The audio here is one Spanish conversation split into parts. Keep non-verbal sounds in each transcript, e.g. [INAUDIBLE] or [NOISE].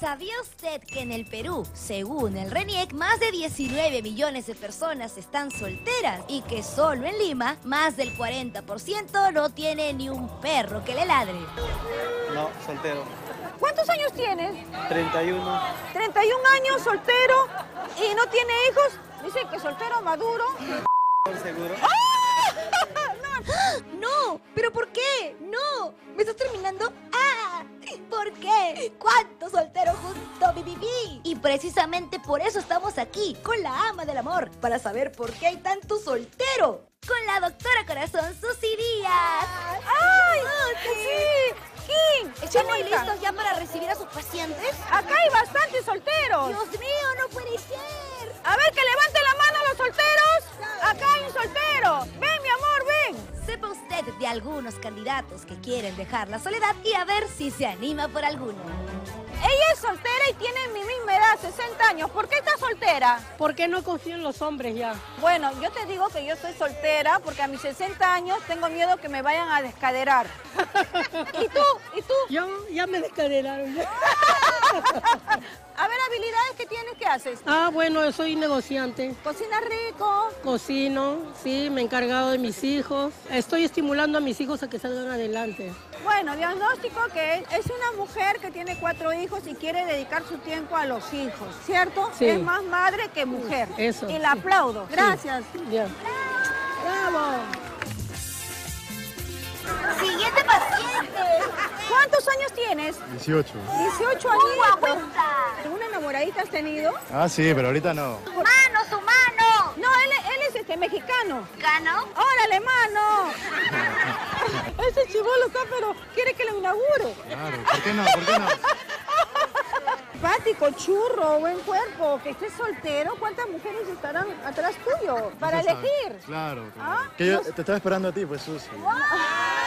¿Sabía usted que en el Perú, según el RENIEC, más de 19 millones de personas están solteras y que solo en Lima, más del 40% no tiene ni un perro que le ladre? No, soltero. ¿Cuántos años tienes? 31. 31 años, soltero y no tiene hijos. Dice que soltero maduro. Seguro. [LAUGHS] [GASPS] No, pero ¿por qué? No, ¿me estás terminando? ¡Ah! ¿Por qué? ¿Cuánto soltero junto mi viví? Y precisamente por eso estamos aquí, con la ama del amor, para saber por qué hay tanto soltero. Con la doctora corazón Susy Díaz. ¡Ay! ¡Sí! ¿Quién? ¿Estamos Chinita. listos ya para recibir a sus pacientes? Acá hay bastantes solteros. Dios mío, no puede ser. A ver, que levante la mano algunos candidatos que quieren dejar la soledad y a ver si se anima por alguno. Ella es soltera y tiene mi misma edad, 60 años. ¿Por qué está soltera? ¿Por qué no confío en los hombres ya? Bueno, yo te digo que yo soy soltera porque a mis 60 años tengo miedo que me vayan a descaderar. [LAUGHS] ¿Y tú? ¿Y tú? Yo ya me descaderaron. [LAUGHS] tienes, ¿qué haces? Ah, bueno, yo soy negociante. Cocina rico. Cocino, sí, me he encargado de mis hijos. Estoy estimulando a mis hijos a que salgan adelante. Bueno, diagnóstico que es, una mujer que tiene cuatro hijos y quiere dedicar su tiempo a los hijos, ¿cierto? Sí. Es más madre que mujer. Eso, Y la sí. aplaudo. Gracias. Ya. Bravo. ¿Cuántos años tienes? 18. 18 años. ¿Una enamoradita has tenido? Ah, sí, pero ahorita no. ¡Mano, su mano! No, él, él es este mexicano. ¿Gano? ¡Órale, mano! [LAUGHS] Ese chivolo está, pero quiere que lo inaugure. Claro, ¿por qué no? ¿Por qué no? [LAUGHS] Simpático, churro, buen cuerpo, que estés soltero, ¿cuántas mujeres estarán atrás tuyo para elegir? Claro, claro. Ah, Que yo te estaba esperando a ti, pues, Susi. Sabía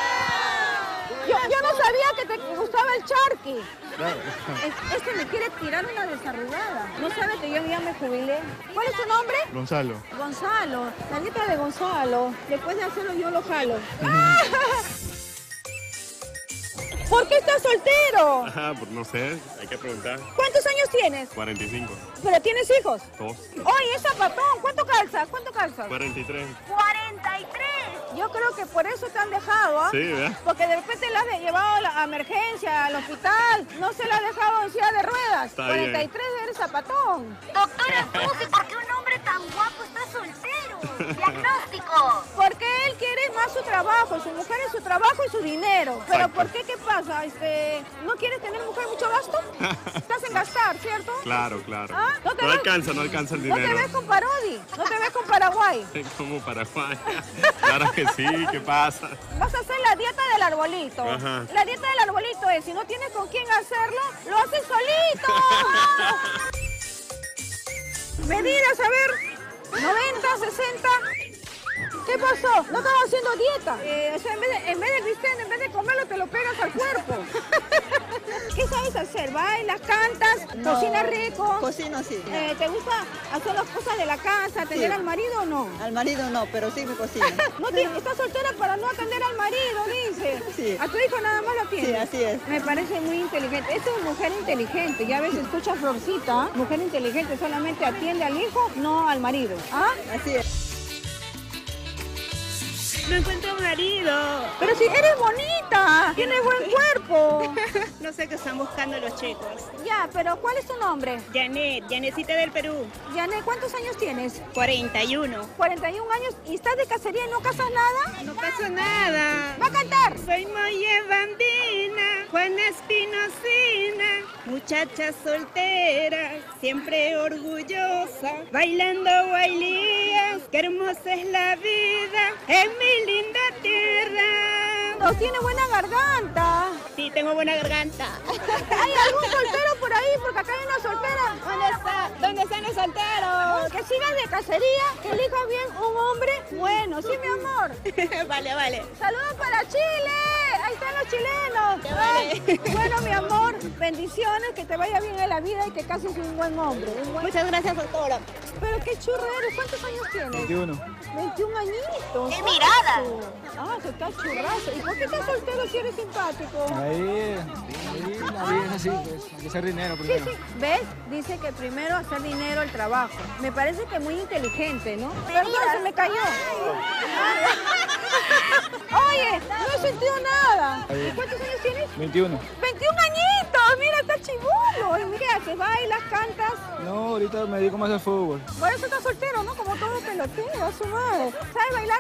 que te gustaba el charqui. Claro. Es- Este me quiere tirar una desarrugada. No sabe que yo ya me jubilé. ¿Cuál es tu nombre? Gonzalo. Gonzalo, la letra de Gonzalo. Después de hacerlo yo lo jalo. [LAUGHS] ¿Por qué estás soltero? Ajá, pues no sé, hay que preguntar. ¿Cuántos años tienes? 45, ¿Pero tienes hijos? 2, Oye, es zapatón. ¿Cuánto calzas? ¿Cuánto calzas? 43. 43. Yo creo que por eso te han dejado, ¿ah? Sí, ¿verdad? Porque de repente la has llevado a la emergencia, al hospital. No se la has dejado en silla de ruedas. Está bien. 43 eres zapatón. Doctora Susi, ¿por qué un hombre tan guapo está? Diagnóstico. Porque él quiere más su trabajo, su mujer es su trabajo y su dinero. Pero Exacto. ¿por qué? ¿Qué pasa? Este, ¿No quieres tener mujer mucho gasto? Estás en gastar, ¿cierto? Claro, claro. ¿Ah? ¿No No, te ves- alcanza, no alcanza el No te dinero. ves con Parodi, no te ves con Paraguay. [LAUGHS] Como Paraguay. [LAUGHS] Claro que sí, ¿qué pasa? Vas a hacer la dieta del arbolito. Ajá. La dieta del arbolito es, si no tienes con quién hacerlo, lo haces solito. [LAUGHS] Medidas, a ver. 90, 60. ¿Qué pasó? No estaba haciendo dieta. Eh, o sea, en vez, de, en vez del bistec, en vez de comerlo, te lo pegas al cuerpo. [LAUGHS] [LAUGHS] ¿Qué sabes hacer? ¿Bailas, cantas, cocinas rico? Cocino sí. Eh, ¿Te gusta hacer las cosas de la casa, atender Sí. al marido o no? Al marido no, pero sí me cocino. [LAUGHS] No tiene- está soltera para no atender al marido, dice. Sí. A tu hijo nada más lo tiene. Sí, así es. Me parece muy inteligente. Esta es mujer inteligente. Ya ves, escucha Florcita. Mujer inteligente solamente atiende al hijo, no al marido. ¿Ah? Así es. No encuentro marido. Pero si eres bonita, tienes buen [LAUGHS] cuerpo. No sé qué están buscando los chicos. Ya, pero ¿cuál es tu nombre? Janet, Janetcita del Perú. Yané, ¿cuántos años tienes? 41. 41 años y estás de cacería y no casas nada. No pasa nada. Va a cantar. Soy Moye Bambina, Juana Espinosina, muchacha soltera, siempre orgullosa, bailando bailías, qué hermosa es la vida, en mi tiene buena garganta. Sí, tengo buena garganta. [LAUGHS] ¿Hay algún soltero por ahí? Porque acá hay una soltera. ¿Dónde está? ¿Dónde están los solteros? Que sigan de cacería, que elija bien un hombre bueno. Sí, mi amor. [LAUGHS] vale, vale. Saludos para Chile. Ahí están los chilenos. Ay, bueno, mi amor, bendiciones, que te vaya bien en la vida y que cases un buen hombre. un buen- Muchas gracias, doctora. Pero qué churro eres, ¿cuántos años tienes? 21. 21 añitos. ¡Qué mirada! Ah, se está churrazo. ¿Y por qué estás soltero si eres simpático? Ahí, ahí la vida es así, pues. Hay que hacer dinero Sí, primero. sí. ¿Ves? Dice que primero hacer dinero el trabajo. Me parece que muy inteligente, ¿no? Perdón, se me cayó. [LAUGHS] Oye, no he sentido nada. ¿Y cuántos años tienes? 21. 21 añitos, mira, está chibulo. ¿Y qué haces? ¿Bailas, cantas? No, ahorita me dedico más al fútbol. Por eso estás soltero, ¿no? Como todo pelotudo, a su madre. ¿Sabes bailar?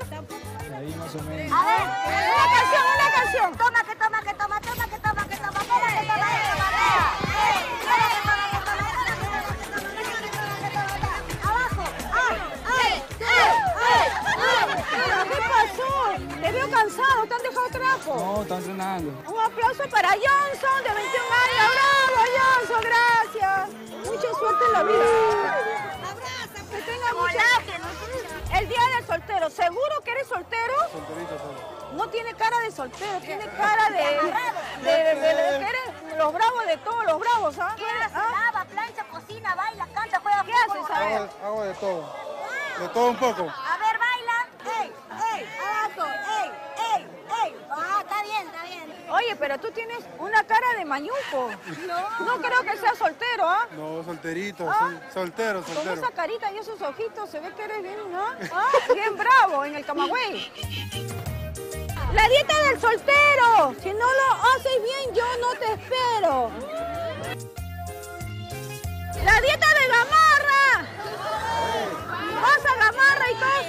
Ahí más o menos. A ver, Una canción, una canción. Pasó? Te veo cansado, te han dejado trapo. No, está entrenando. Un aplauso para Johnson, de 21 años. ¡Bravo, Johnson! Gracias. Mucha suerte en la vida. Que tenga mucha... El día del soltero. ¿Seguro que eres soltero? Solterito todo. No tiene cara de soltero, tiene cara de... de, de- de- de que eres los bravos de todos los bravos, ¿ah? ¿Ah? Lava, plancha, cocina, baila, canta, juega ¿Qué haces, a ver? hago de todo. De todo un poco. Oye, pero tú tienes una cara de mañuco. No, creo que seas soltero, ¿ah? No, solterito, ¿Ah? soltero, soltero. Con esa carita y esos ojitos se ve que eres bien, ¿no? Ah, bien bravo en el Camagüey. La dieta del soltero. Si no lo haces bien, yo no te espero. La dieta de gamarra. Vas a gamarra y todo.